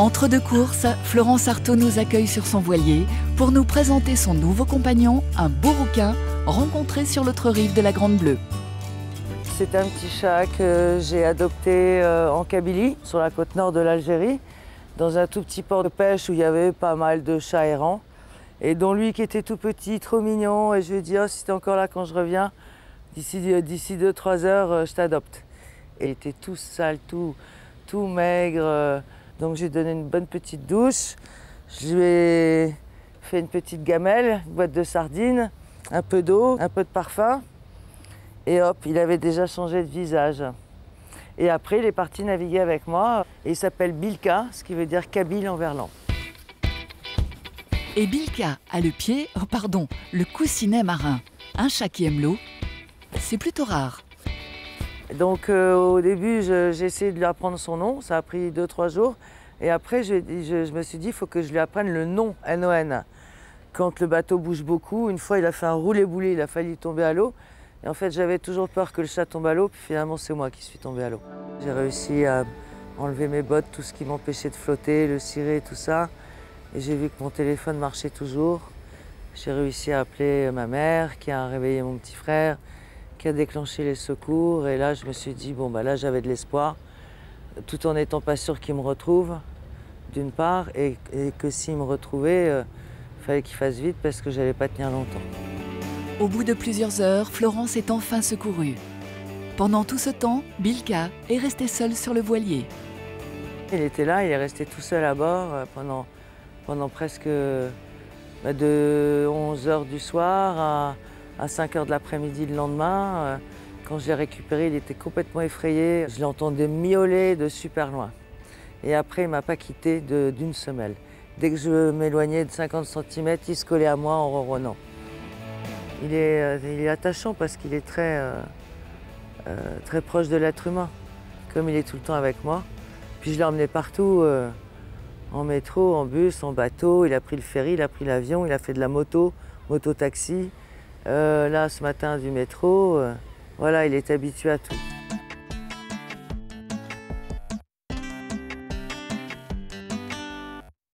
Entre deux courses, Florence Artaud nous accueille sur son voilier pour nous présenter son nouveau compagnon, un beau rouquin, rencontré sur l'autre rive de la Grande Bleue. C'est un petit chat que j'ai adopté euh, en Kabylie, sur la côte nord de l'Algérie, dans un tout petit port de pêche où il y avait pas mal de chats errants. Et dont lui qui était tout petit, trop mignon, et je lui ai dit, oh, si t'es encore là quand je reviens, d'ici 2-3 heures, euh, je t'adopte. Et il était tout sale, tout, tout maigre. Donc j'ai donné une bonne petite douche. Je lui ai fait une petite gamelle, une boîte de sardines, un peu d'eau, un peu de parfum. Et hop, il avait déjà changé de visage. Et après, il est parti naviguer avec moi. Et il s'appelle Bilka, ce qui veut dire Kabyle en verlan. Et Bilka a le pied, oh pardon, le coussinet marin. Un chat qui aime l'eau, c'est plutôt rare. Donc euh, au début, j'ai essayé de lui apprendre son nom. Ça a pris 2-3 jours. Et après, je, me suis dit, il faut que je lui apprenne le nom, N-O-N. Quand le bateau bouge beaucoup, une fois, il a fait un roulé-boulé, il a failli tomber à l'eau. Et en fait, j'avais toujours peur que le chat tombe à l'eau, puis finalement, c'est moi qui suis tombé à l'eau. J'ai réussi à enlever mes bottes, tout ce qui m'empêchait de flotter, le ciré, tout ça. Et j'ai vu que mon téléphone marchait toujours. J'ai réussi à appeler ma mère, qui a réveillé mon petit frère, qui a déclenché les secours. Et là, je me suis dit, bon, bah là, j'avais de l'espoir, tout en n'étant pas sûr qu'il me retrouve, d'une part, et, que s'il me retrouvait, il euh, fallait qu'il fasse vite parce que je n'allais pas tenir longtemps. Au bout de plusieurs heures, Florence est enfin secourue. Pendant tout ce temps, Bilka est resté seul sur le voilier. Il était là, il est resté tout seul à bord euh, pendant, pendant presque bah, de 11 h du soir à à 5 h de l'après-midi le lendemain. Euh, quand je l'ai récupéré, il était complètement effrayé. Je l'entendais miauler de super loin. Et après, il ne m'a pas quitté d'une semelle. Dès que je m'éloignais de 50 cm, il se collait à moi en ronronnant. Il est, euh, attachant parce qu'il est très, euh, très proche de l'être humain, comme il est tout le temps avec moi. Puis je l'ai emmené partout, en métro, en bus, en bateau. Il a pris le ferry, il a pris l'avion, il a fait de la moto, moto-taxi. Euh, là, ce matin, du métro. Euh, voilà, il est habitué à tout.